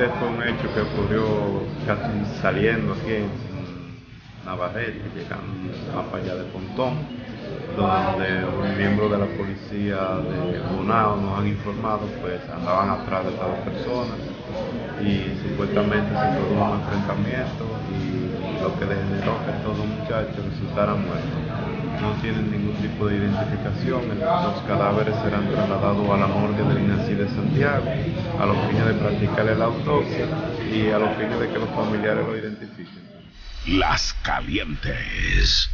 este fue un hecho que ocurrió casi saliendo aquí en Navarrete, llegando a allá de Pontón, donde un miembro de la policía de Bonao nos han informado, pues andaban atrás de estas personas y supuestamente se produjo un enfrentamiento y lo que generó que estos dos muchachos resultaran muertos no tienen ningún tipo de identificación. Los cadáveres serán trasladados a la morgue del INACI de Santiago a los fines de practicar el autopsia y a los fines de que los familiares lo identifiquen. Las calientes.